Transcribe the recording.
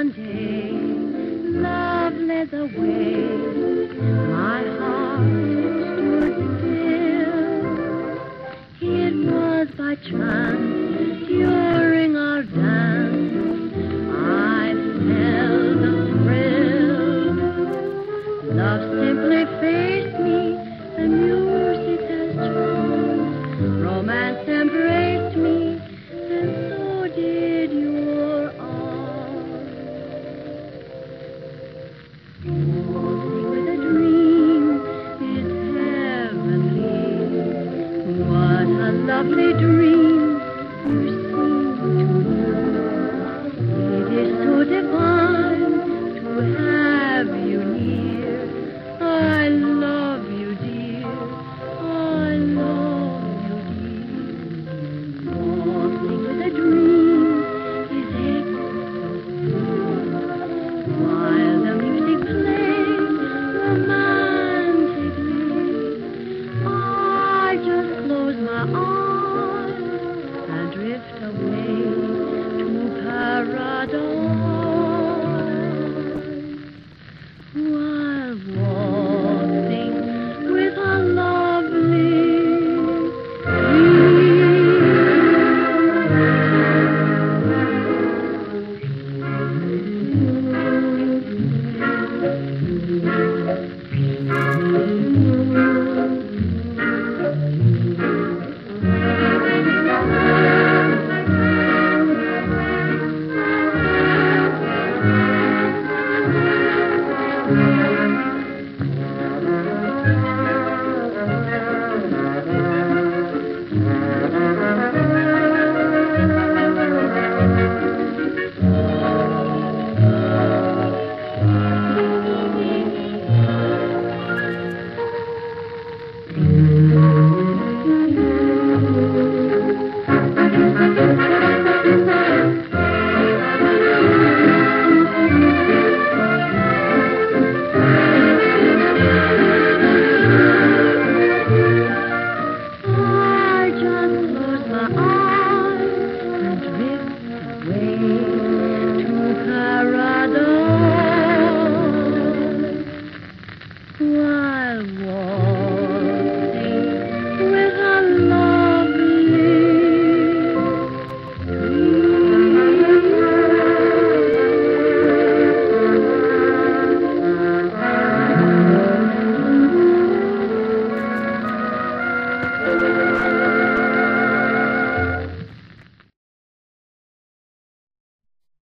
one day love led the way. My heart. chance. You're dream. away.